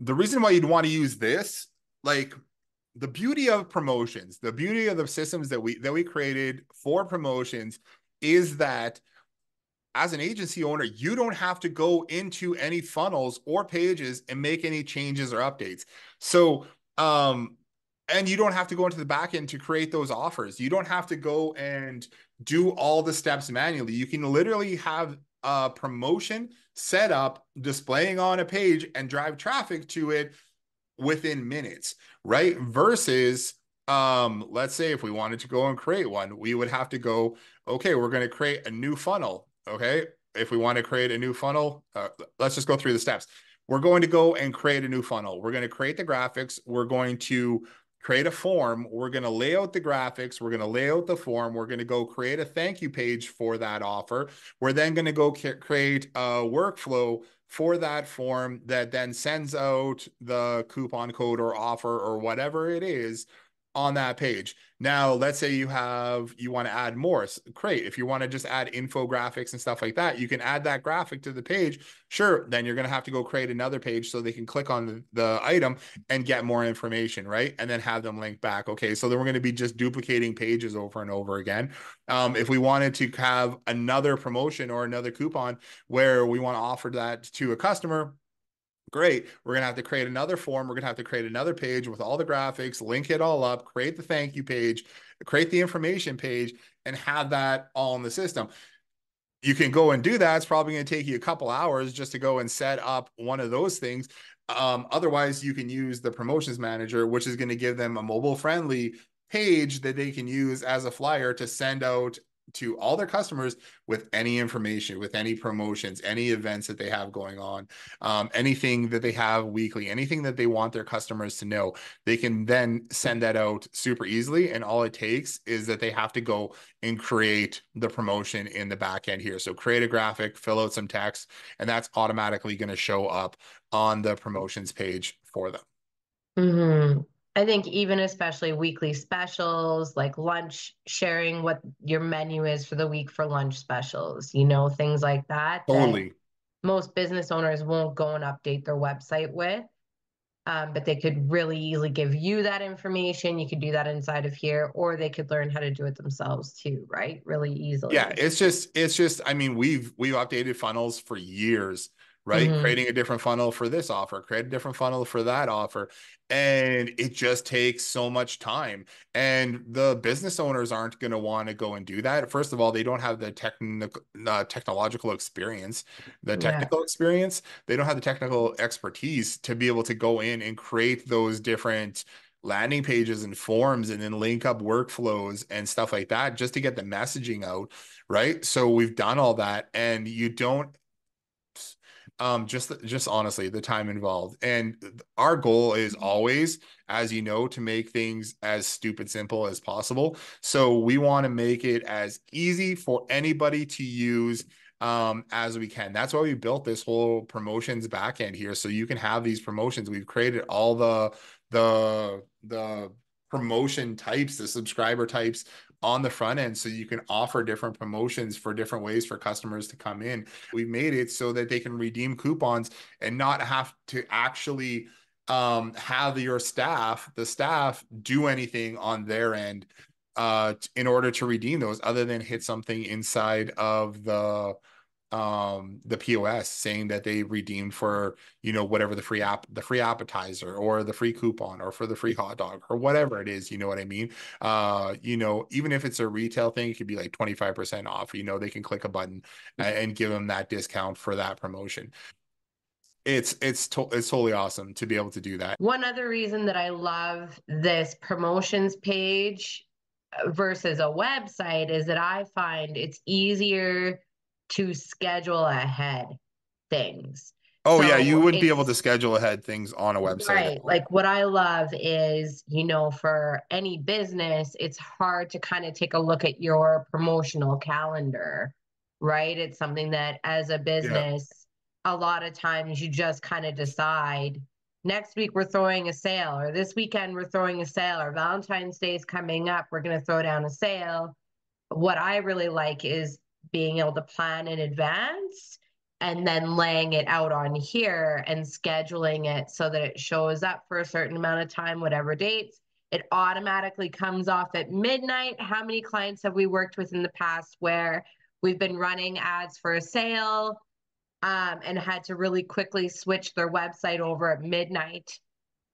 the reason why you'd want to use this, like the beauty of promotions, the beauty of the systems that we that we created for promotions is that as an agency owner, you don't have to go into any funnels or pages and make any changes or updates. So, um, and you don't have to go into the back end to create those offers. You don't have to go and do all the steps manually. You can literally have a promotion set up, displaying on a page, and drive traffic to it within minutes, right? Versus, um, let's say if we wanted to go and create one, we would have to go, okay, we're going to create a new funnel. Okay. If we want to create a new funnel, uh, let's just go through the steps. We're going to go and create a new funnel. We're going to create the graphics. We're going to create a form. We're going to lay out the graphics. We're going to lay out the form. We're going to go create a thank you page for that offer. We're then going to go create a workflow for that form that then sends out the coupon code or offer or whatever it is on that page. Now, let's say you have you want to add more. Great. If you want to just add infographics and stuff like that, you can add that graphic to the page. Sure. Then you're going to have to go create another page so they can click on the, the item and get more information, right? And then have them link back. Okay. So then we're going to be just duplicating pages over and over again. Um, if we wanted to have another promotion or another coupon where we want to offer that to a customer, Great. We're going to have to create another form. We're going to have to create another page with all the graphics, link it all up, create the thank you page, create the information page, and have that all in the system. You can go and do that. It's probably going to take you a couple hours just to go and set up one of those things. Um, otherwise, you can use the promotions manager, which is going to give them a mobile friendly page that they can use as a flyer to send out to all their customers with any information, with any promotions, any events that they have going on, um, anything that they have weekly, anything that they want their customers to know. They can then send that out super easily. And all it takes is that they have to go and create the promotion in the back end here. So create a graphic, fill out some text, and that's automatically going to show up on the promotions page for them. Mm-hmm. I think even especially weekly specials, like lunch, sharing what your menu is for the week for lunch specials, you know, things like that. Totally. That most business owners won't go and update their website with. Um, but they could really easily give you that information. You could do that inside of here, or they could learn how to do it themselves too, right? Really easily. Yeah, it's just, it's just. I mean, we've we've updated funnels for years right? Mm-hmm. Creating a different funnel for this offer, create a different funnel for that offer. And it just takes so much time. And the business owners aren't going to want to go and do that. First of all, they don't have the technical, uh, technological experience, the technical yeah. experience. They don't have the technical expertise to be able to go in and create those different landing pages and forms and then link up workflows and stuff like that just to get the messaging out right so we've done all that and you don't um just just honestly the time involved and our goal is mm-hmm. always as you know to make things as stupid simple as possible so we want to make it as easy for anybody to use um, as we can. That's why we built this whole promotions backend here, so you can have these promotions. We've created all the the the promotion types, the subscriber types on the front end so you can offer different promotions for different ways for customers to come in. We made it so that they can redeem coupons and not have to actually um, have your staff, the staff, do anything on their end uh, in order to redeem those other than hit something inside of the um the POS saying that they redeemed for you know whatever the free app the free appetizer or the free coupon or for the free hot dog or whatever it is you know what I mean? Uh you know even if it's a retail thing it could be like 25% off you know they can click a button and give them that discount for that promotion. It's it's to- it's totally awesome to be able to do that. One other reason that I love this promotions page versus a website is that I find it's easier to schedule ahead things. Oh so yeah, you wouldn't be able to schedule ahead things on a website. Right. Like what I love is, you know, for any business, it's hard to kind of take a look at your promotional calendar, right? It's something that as a business, yeah. a lot of times you just kind of decide next week we're throwing a sale or this weekend we're throwing a sale or Valentine's Day is coming up, we're going to throw down a sale. What I really like is being able to plan in advance and then laying it out on here and scheduling it so that it shows up for a certain amount of time, whatever dates. It automatically comes off at midnight. How many clients have we worked with in the past where we've been running ads for a sale um, and had to really quickly switch their website over at midnight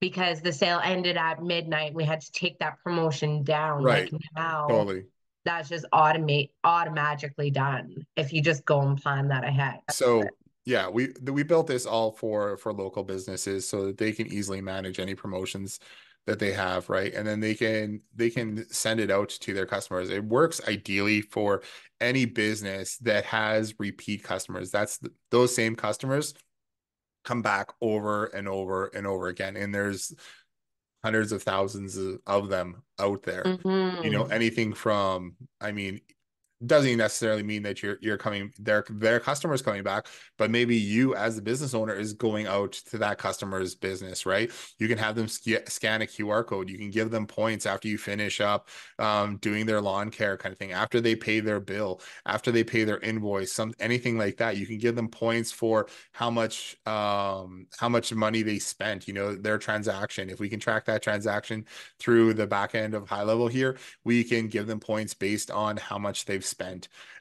because the sale ended at midnight. We had to take that promotion down. Right. Like now, totally. That's just automate automatically done if you just go and plan that ahead. So yeah, we we built this all for for local businesses so that they can easily manage any promotions that they have, right? And then they can they can send it out to their customers. It works ideally for any business that has repeat customers. That's those same customers come back over and over and over again. And there's hundreds of thousands of, of them out there. Mm-hmm. You know, anything from, I mean, doesn't necessarily mean that you're you're coming their their customers coming back but maybe you as the business owner is going out to that customer's business right? You can have them sc- scan a qr code. You can give them points after you finish up um, doing their lawn care kind of thing after they pay their bill after they pay their invoice some anything like that. You can give them points for how much um how much money they spent you know their transaction. If we can track that transaction through the back end of high level here we can give them points based on how much they've spent.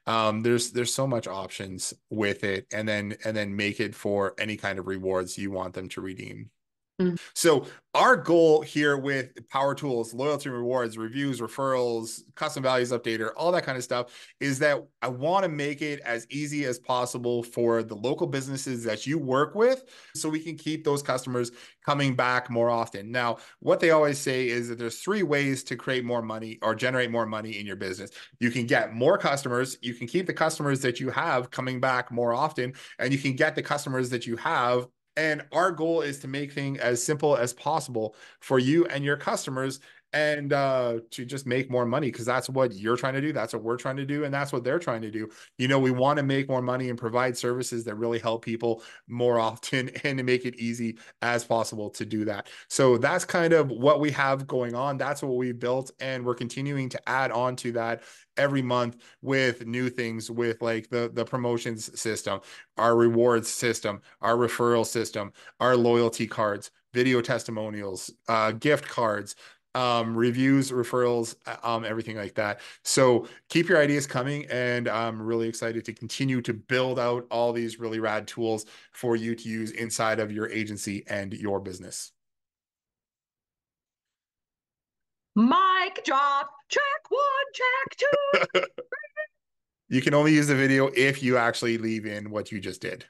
Um, there's there's so much options with it, and then and then make it for any kind of rewards you want them to redeem. Mm. So our goal here with Power Tools, loyalty rewards, reviews, referrals, custom values updater, all that kind of stuff is that I want to make it as easy as possible for the local businesses that you work with so we can keep those customers coming back more often. Now, what they always say is that there's three ways to create more money or generate more money in your business. You can get more customers, you can keep the customers that you have coming back more often, and you can get the customers that you have and our goal is to make things as simple as possible for you and your customers and uh, to just make more money because that's what you're trying to do. That's what we're trying to do. And that's what they're trying to do. You know, we want to make more money and provide services that really help people more often and to make it easy as possible to do that. So that's kind of what we have going on. That's what we built. And we're continuing to add on to that every month with new things with like the the promotions system our rewards system our referral system our loyalty cards video testimonials uh, gift cards um, reviews, referrals, uh, um, everything like that. So keep your ideas coming, and I'm really excited to continue to build out all these really rad tools for you to use inside of your agency and your business. Mic drop, check one, check two. you can only use the video if you actually leave in what you just did.